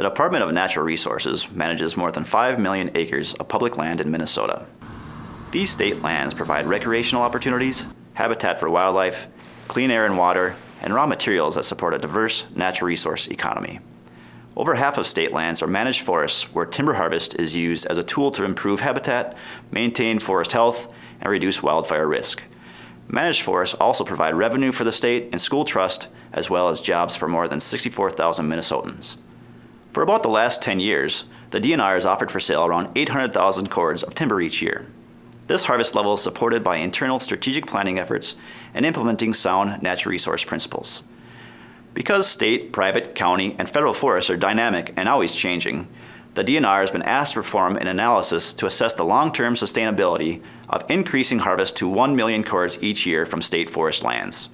The Department of Natural Resources manages more than 5 million acres of public land in Minnesota. These state lands provide recreational opportunities, habitat for wildlife, clean air and water, and raw materials that support a diverse natural resource economy. Over half of state lands are managed forests where timber harvest is used as a tool to improve habitat, maintain forest health, and reduce wildfire risk. Managed forests also provide revenue for the state and school trust, as well as jobs for more than 64,000 Minnesotans. For about the last 10 years, the DNR has offered for sale around 800,000 cords of timber each year. This harvest level is supported by internal strategic planning efforts and implementing sound natural resource principles. Because state, private, county, and federal forests are dynamic and always changing, the DNR has been asked to perform an analysis to assess the long-term sustainability of increasing harvest to 1 million cords each year from state forest lands.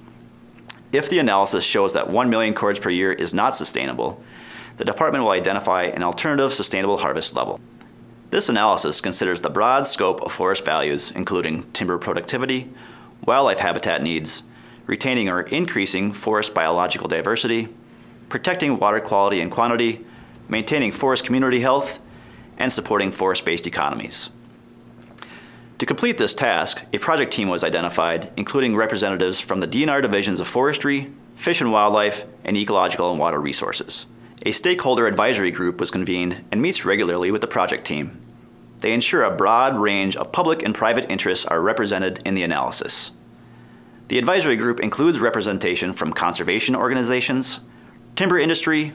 If the analysis shows that 1 million cords per year is not sustainable, the department will identify an alternative sustainable harvest level. This analysis considers the broad scope of forest values, including timber productivity, wildlife habitat needs, retaining or increasing forest biological diversity, protecting water quality and quantity, maintaining forest community health, and supporting forest-based economies. To complete this task, a project team was identified, including representatives from the DNR divisions of forestry, fish and wildlife, and ecological and water resources. A stakeholder advisory group was convened and meets regularly with the project team. They ensure a broad range of public and private interests are represented in the analysis. The advisory group includes representation from conservation organizations, timber industry,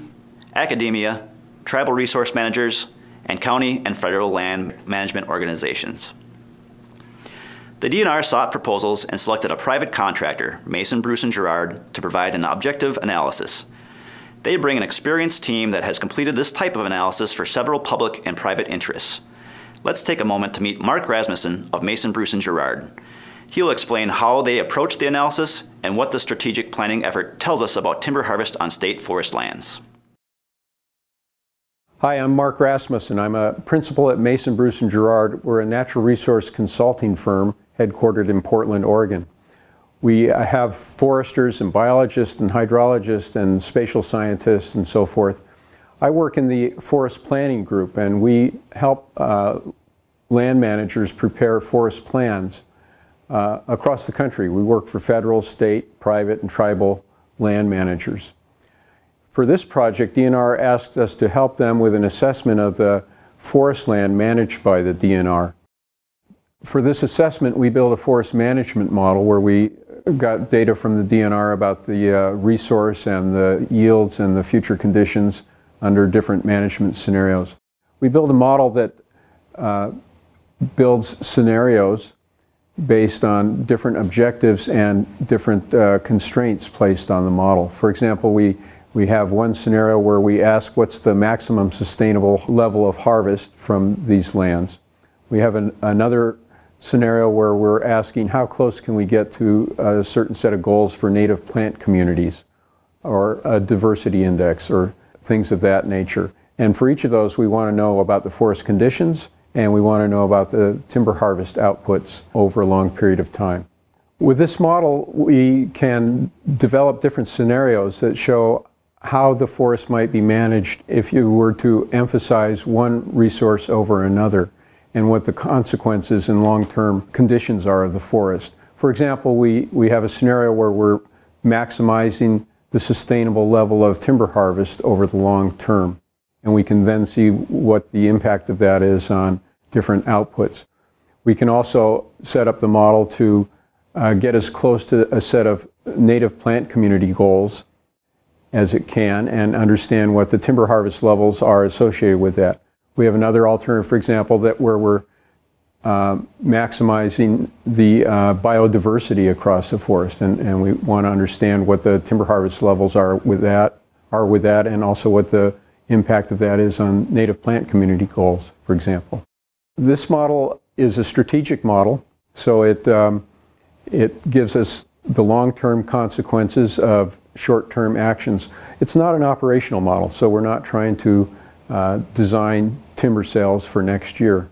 academia, tribal resource managers, and county and federal land management organizations. The DNR sought proposals and selected a private contractor, Mason Bruce and Girard, to provide an objective analysis. They bring an experienced team that has completed this type of analysis for several public and private interests. Let's take a moment to meet Mark Rasmussen of Mason Bruce and Girard. He'll explain how they approach the analysis and what the strategic planning effort tells us about timber harvest on state forest lands. Hi, I'm Mark Rasmussen. I'm a principal at Mason Bruce and Girard. We're a natural resource consulting firm headquartered in Portland, Oregon. We have foresters and biologists and hydrologists and spatial scientists and so forth. I work in the forest planning group and we help uh, land managers prepare forest plans uh, across the country. We work for federal, state, private, and tribal land managers. For this project, DNR asked us to help them with an assessment of the forest land managed by the DNR. For this assessment, we built a forest management model where we got data from the DNR about the uh, resource and the yields and the future conditions under different management scenarios. We build a model that uh, builds scenarios based on different objectives and different uh, constraints placed on the model. For example, we, we have one scenario where we ask what's the maximum sustainable level of harvest from these lands. We have an, another scenario where we're asking how close can we get to a certain set of goals for native plant communities or a diversity index or things of that nature. And for each of those, we want to know about the forest conditions and we want to know about the timber harvest outputs over a long period of time. With this model, we can develop different scenarios that show how the forest might be managed if you were to emphasize one resource over another and what the consequences and long-term conditions are of the forest. For example, we, we have a scenario where we're maximizing the sustainable level of timber harvest over the long term and we can then see what the impact of that is on different outputs. We can also set up the model to uh, get as close to a set of native plant community goals as it can and understand what the timber harvest levels are associated with that. We have another alternative, for example, that where we're uh, maximizing the uh, biodiversity across the forest, and, and we want to understand what the timber harvest levels are with that, are with that, and also what the impact of that is on native plant community goals, for example. This model is a strategic model, so it, um, it gives us the long-term consequences of short-term actions. It's not an operational model, so we're not trying to uh, design timber sales for next year.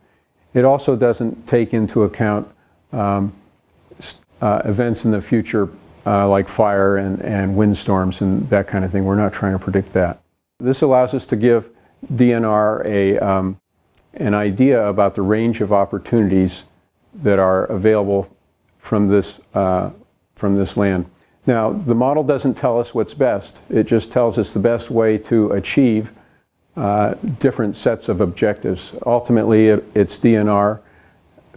It also doesn't take into account um, uh, events in the future uh, like fire and, and windstorms and that kind of thing. We're not trying to predict that. This allows us to give DNR a, um, an idea about the range of opportunities that are available from this, uh, from this land. Now, the model doesn't tell us what's best. It just tells us the best way to achieve uh, different sets of objectives. Ultimately, it, it's DNR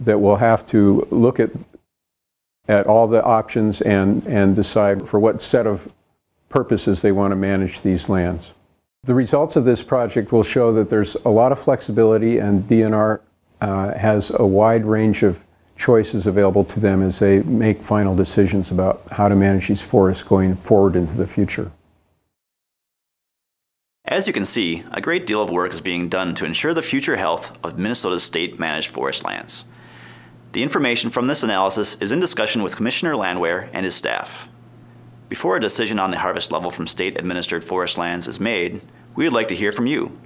that will have to look at, at all the options and, and decide for what set of purposes they want to manage these lands. The results of this project will show that there's a lot of flexibility and DNR uh, has a wide range of choices available to them as they make final decisions about how to manage these forests going forward into the future. As you can see, a great deal of work is being done to ensure the future health of Minnesota's state managed forest lands. The information from this analysis is in discussion with Commissioner Landwehr and his staff. Before a decision on the harvest level from state administered forest lands is made, we would like to hear from you.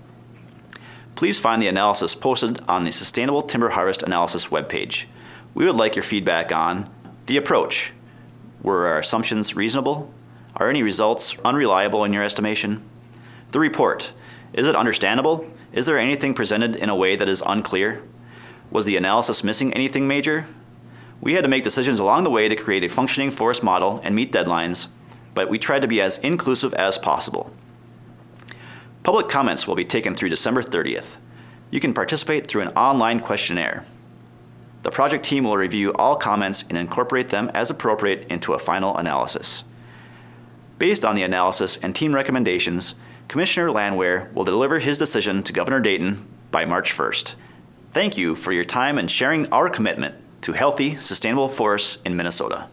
Please find the analysis posted on the Sustainable Timber Harvest Analysis webpage. We would like your feedback on the approach. Were our assumptions reasonable? Are any results unreliable in your estimation? The report. Is it understandable? Is there anything presented in a way that is unclear? Was the analysis missing anything major? We had to make decisions along the way to create a functioning forest model and meet deadlines, but we tried to be as inclusive as possible. Public comments will be taken through December 30th. You can participate through an online questionnaire. The project team will review all comments and incorporate them as appropriate into a final analysis. Based on the analysis and team recommendations, Commissioner Landwehr will deliver his decision to Governor Dayton by March 1st. Thank you for your time and sharing our commitment to healthy, sustainable forests in Minnesota.